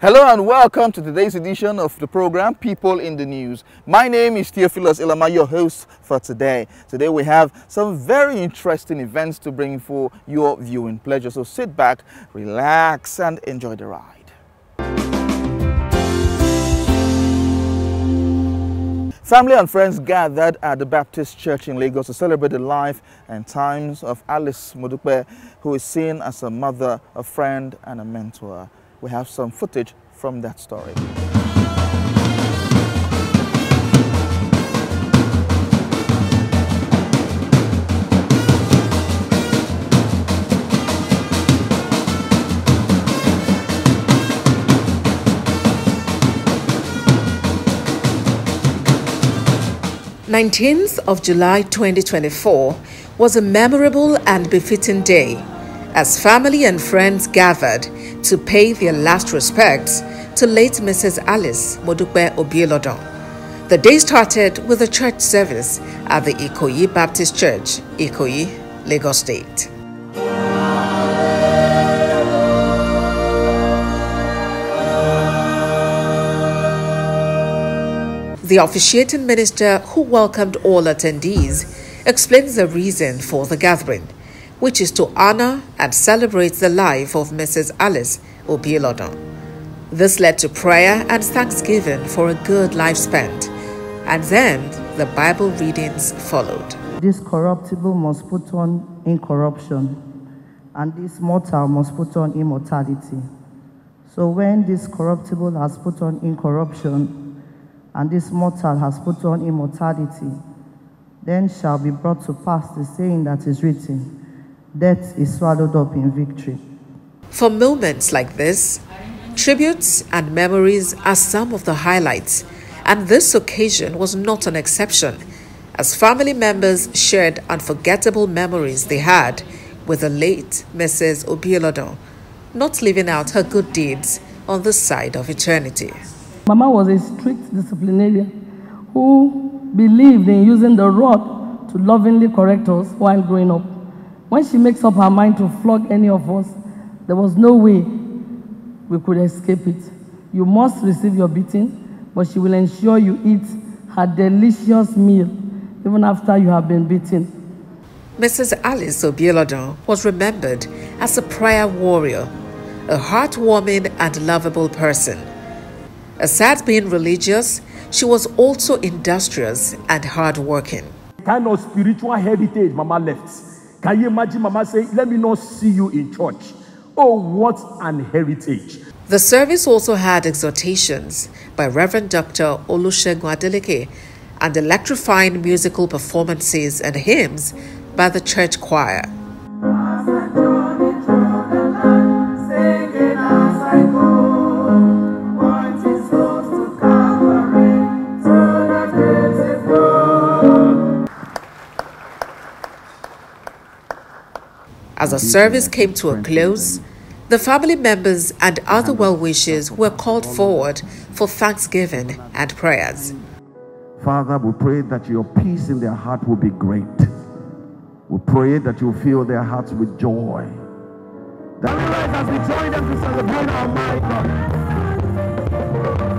Hello and welcome to today's edition of the program People in the News. My name is Theophilus Ilama, your host for today. Today we have some very interesting events to bring for your viewing pleasure. So sit back, relax, and enjoy the ride. Family and friends gathered at the Baptist Church in Lagos to celebrate the life and times of Alice Modupe, who is seen as a mother, a friend, and a mentor. We have some footage from that story. 19th of July 2024 was a memorable and befitting day as family and friends gathered to pay their last respects to late Mrs. Alice Modupe Obielodan. The day started with a church service at the Ikoyi Baptist Church, Ikoyi, Lagos State. The officiating minister, who welcomed all attendees, explains the reason for the gathering, which is to honor and celebrate the life of Mrs. Alice Obielodan. This led to prayer and thanksgiving for a good life spent, and then the Bible readings followed. This corruptible must put on incorruption, and this mortal must put on immortality. So when this corruptible has put on incorruption, and this mortal has put on immortality, then shall be brought to pass the saying that is written Death is swallowed up in victory. For moments like this, tributes and memories are some of the highlights, and this occasion was not an exception, as family members shared unforgettable memories they had with the late Mrs. Obielodan, not leaving out her good deeds on the side of eternity. Mama was a strict disciplinarian who believed in using the rod to lovingly correct us while growing up. When she makes up her mind to flog any of us, there was no way we could escape it. You must receive your beating, but she will ensure you eat her delicious meal even after you have been beaten. Mrs. Alice Obielodan was remembered as a prayer warrior, a heartwarming and lovable person Aside being religious, she was also industrious and hardworking. Kind of spiritual heritage Mama left. Can you imagine Mama saying, Let me not see you in church? Oh, what an heritage. The service also had exhortations by Reverend Dr. Olusegun Adeleke and electrifying musical performances and hymns by the church choir. As the service came to a close, the family members and other well wishers were called forward for thanksgiving and prayers. Father, we pray that your peace in their heart will be great. We pray that you fill their hearts with joy. That them to celebrate our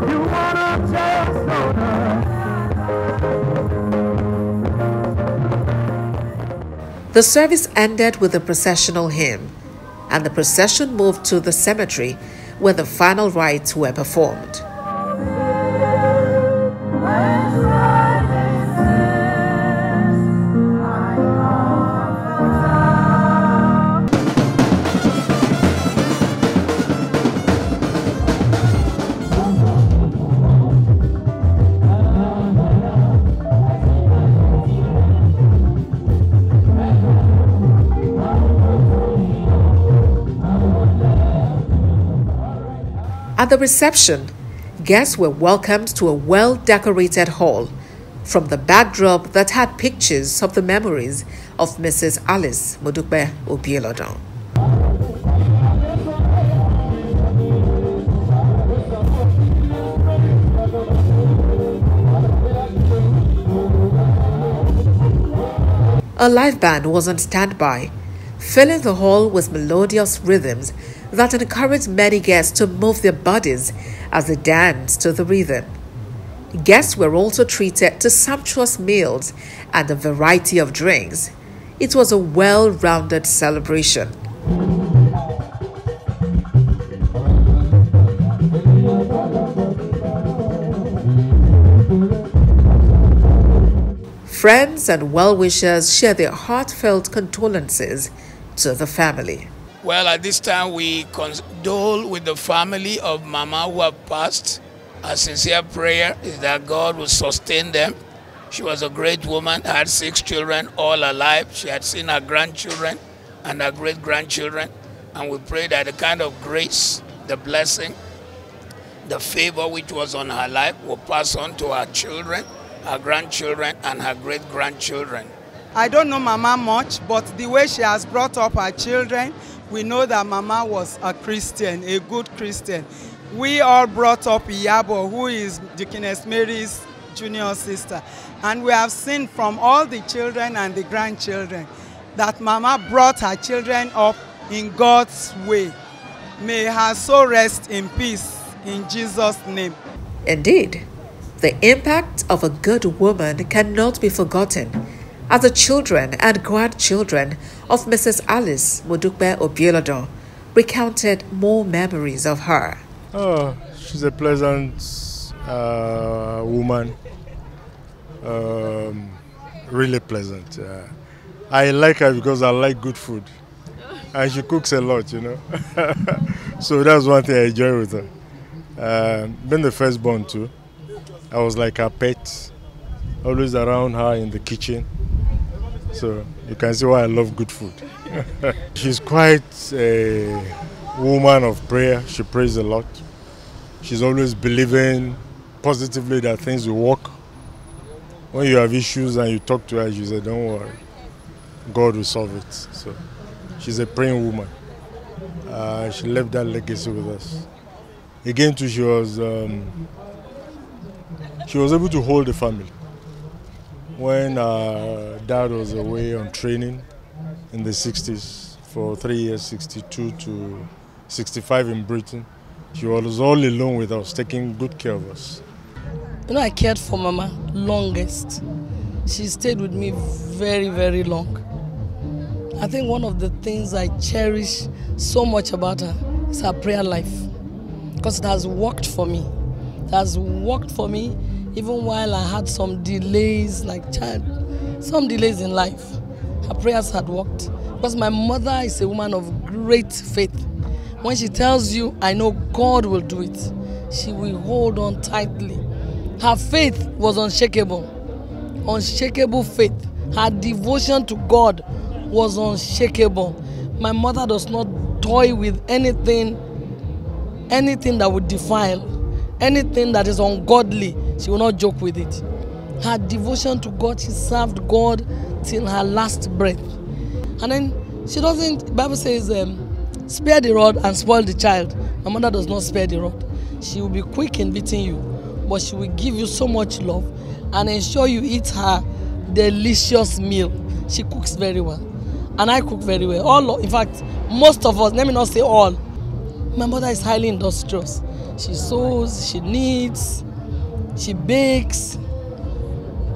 You The service ended with a processional hymn, and the procession moved to the cemetery where the final rites were performed. At the reception, guests were welcomed to a well decorated hall from the backdrop that had pictures of the memories of Mrs. Alice Modupe Obielodan. A live band was on standby, filling the hall with melodious rhythms that encouraged many guests to move their bodies as they danced to the rhythm. Guests were also treated to sumptuous meals and a variety of drinks. It was a well rounded celebration. Friends and well wishers share their heartfelt condolences to the family. Well, at this time, we condole with the family of Mama who have passed. Our sincere prayer is that God will sustain them. She was a great woman, had six children, all alive. She had seen her grandchildren and her great grandchildren. And we pray that the kind of grace, the blessing, the favor which was on her life will pass on to her children her grandchildren, and her great grandchildren. I don't know Mama much, but the way she has brought up her children, we know that Mama was a Christian, a good Christian. We all brought up Iyabo, who is Deaconess Mary's junior sister. And we have seen from all the children and the grandchildren that Mama brought her children up in God's way. May her soul rest in peace in Jesus' name. Indeed, the impact of a good woman cannot be forgotten as the children and grandchildren of Mrs. Alice Modupe Obielodan recounted more memories of her. Oh, she's a pleasant uh, woman. Um, really pleasant. Uh, I like her because I like good food. And she cooks a lot, you know. so that's one thing I enjoy with her. Uh, been the firstborn too. I was like her pet, always around her in the kitchen. So you can see why I love good food. She's quite a woman of prayer. She prays a lot. She's always believing positively that things will work. When you have issues and you talk to her, she said, Don't worry, God will solve it. So she's a praying woman. Uh, she left that legacy with us. Again, too, she was um, she was able to hold the family. When uh, dad was away on training in the 60s for three years, 62 to 65 in Britain, she was all alone with us, taking good care of us. You know, I cared for Mama longest. She stayed with me very, very long. I think one of the things I cherish so much about her is her prayer life because it has worked for me. It has worked for me even while I had some delays, like child, some delays in life, her prayers had worked. Because my mother is a woman of great faith. When she tells you, I know God will do it, she will hold on tightly. Her faith was unshakable, unshakable faith. Her devotion to God was unshakable. My mother does not toy with anything, anything that would defile, anything that is ungodly she will not joke with it. Her devotion to God, she served God till her last breath. And then she doesn't, Bible says, um, spare the rod and spoil the child. My mother does not spare the rod. She will be quick in beating you, but she will give you so much love and ensure you eat her delicious meal. She cooks very well. And I cook very well. All, in fact, most of us, let me not say all, my mother is highly industrious. She sews, she knits, she bakes,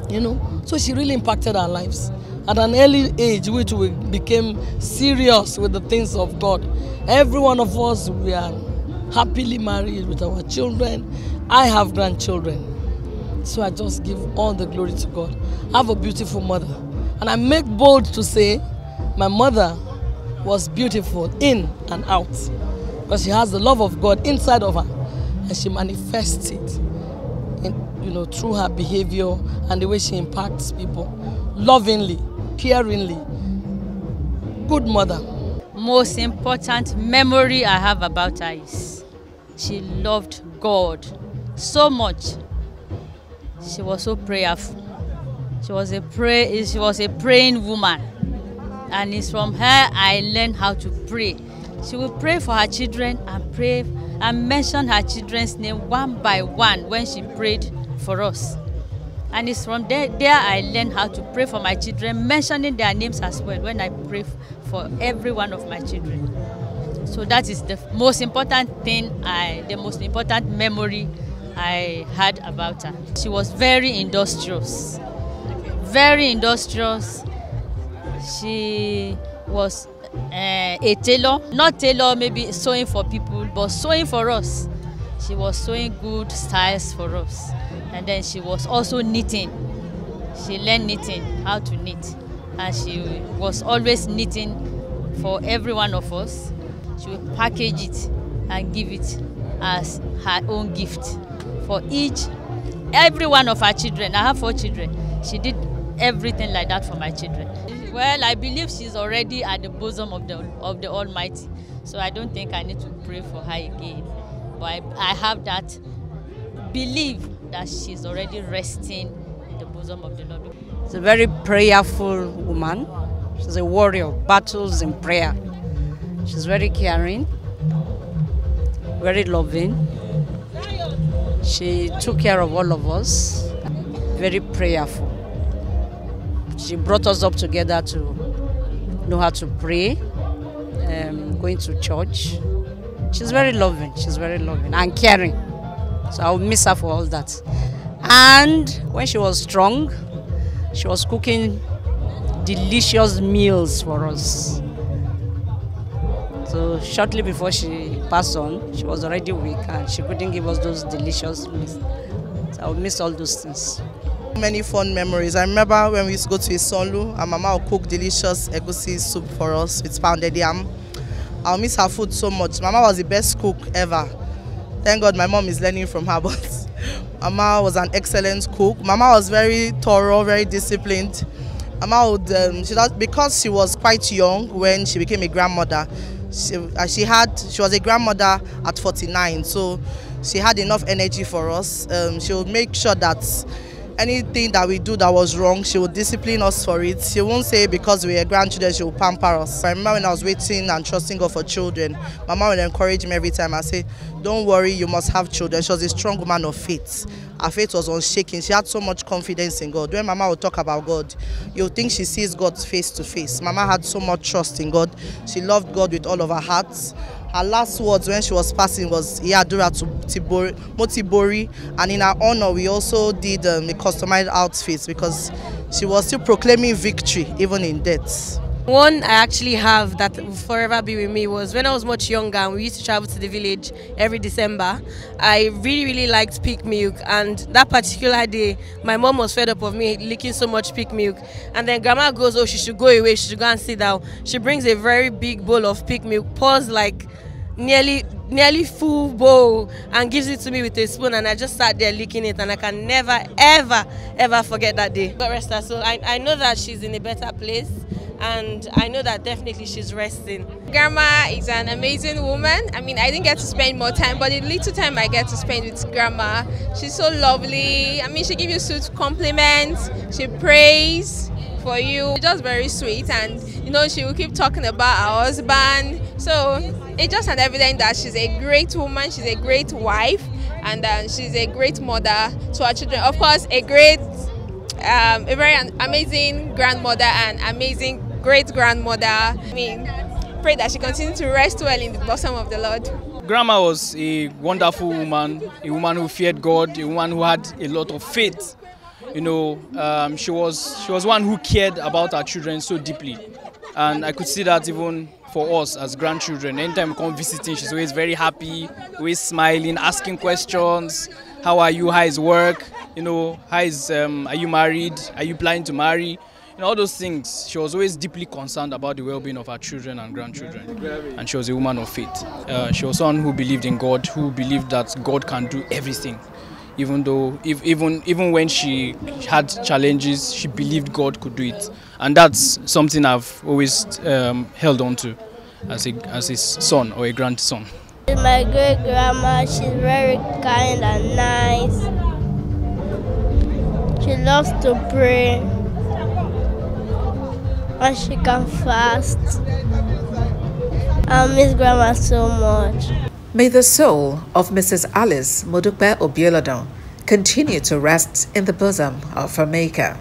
you know. So she really impacted our lives. At an early age, which we became serious with the things of God. Every one of us, we are happily married with our children. I have grandchildren. So I just give all the glory to God. I have a beautiful mother. And I make bold to say my mother was beautiful in and out. Because she has the love of God inside of her. And she manifests it in, you know, through her behavior and the way she impacts people. Lovingly, caringly. Good mother. Most important memory I have about her is she loved God so much. She was so prayerful. She was a pray she was a praying woman. And it's from her I learned how to pray. She would pray for her children and pray and mentioned her children's name one by one when she prayed for us. And it's from there, there I learned how to pray for my children, mentioning their names as well when I pray for every one of my children. So that is the most important thing I the most important memory I had about her. She was very industrious. Very industrious. She was uh, a tailor, not tailor maybe sewing for people, but sewing for us. She was sewing good styles for us. And then she was also knitting. She learned knitting, how to knit. And she was always knitting for every one of us. She would package it and give it as her own gift for each, every one of our children. I have four children. She did everything like that for my children. Well, I believe she's already at the bosom of the of the Almighty, so I don't think I need to pray for her again. But I, I have that belief that she's already resting in the bosom of the Lord. She's a very prayerful woman. She's a warrior, battles in prayer. She's very caring, very loving. She took care of all of us, very prayerful. She brought us up together to know how to pray, um, going to church. She's very loving, she's very loving and caring. So I'll miss her for all that. And when she was strong, she was cooking delicious meals for us. So shortly before she passed on, she was already weak and she couldn't give us those delicious meals. So I'll miss all those things. Many fond memories. I remember when we used to go to Isanlu and Mama would cook delicious egusi soup for us with pounded yam. I'll miss her food so much. Mama was the best cook ever. Thank God my mom is learning from her, but Mama was an excellent cook. Mama was very thorough, very disciplined. Mama would, um, she because she was quite young when she became a grandmother, she, uh, she had, she was a grandmother at 49, so she had enough energy for us. Um, she would make sure that anything that we do that was wrong, she would discipline us for it. She won't say because we are grandchildren, she will pamper us. I remember when I was waiting and trusting God for children, my mom would encourage me every time. I say, don't worry, you must have children. She was a strong woman of faith. Her faith was unshaken. She had so much confidence in God. When Mama would talk about God, you think she sees God face to face. Mama had so much trust in God. She loved God with all of her heart. Her last words when she was passing was Iyadura Tibori, Motibori, and in her honor, we also did um, a customized outfit because she was still proclaiming victory even in death. One I actually have that will forever be with me was when I was much younger and we used to travel to the village every December. I really, really liked peak milk, and that particular day, my mom was fed up of me licking so much peak milk. And then grandma goes, Oh, she should go away, she should go and sit down. She brings a very big bowl of peak milk, pours like nearly nearly full bowl and gives it to me with a spoon and I just sat there licking it and I can never ever ever forget that day. But rest her so I, I know that she's in a better place and I know that definitely she's resting. Grandma is an amazing woman. I mean, I didn't get to spend more time, but the little time I get to spend with grandma, she's so lovely. I mean, she gives you sweet compliments, she prays for you. Just very sweet, and you know, she will keep talking about her husband. So it's just an evidence that she's a great woman, she's a great wife, and uh, she's a great mother to her children. Of course, a great um, a very amazing grandmother and amazing great grandmother. I mean, pray that she continues to rest well in the bosom of the Lord. Grandma was a wonderful woman, a woman who feared God, a woman who had a lot of faith. You know, um, she was she was one who cared about her children so deeply, and I could see that even for us as grandchildren. Anytime we come visiting, she's always very happy, always smiling, asking questions. How are you? How is work? You know, how is um, are you married? Are you planning to marry? All those things. She was always deeply concerned about the well-being of her children and grandchildren, and she was a woman of faith. Uh, she was someone who believed in God, who believed that God can do everything, even though, if, even even when she had challenges, she believed God could do it, and that's something I've always um, held on to as a as a son or a grandson. My great grandma, she's very kind and nice. She loves to pray and she can fast. I miss grandma so much. May the soul of Mrs. Alice Modupe Obielodan continue to rest in the bosom of her Maker.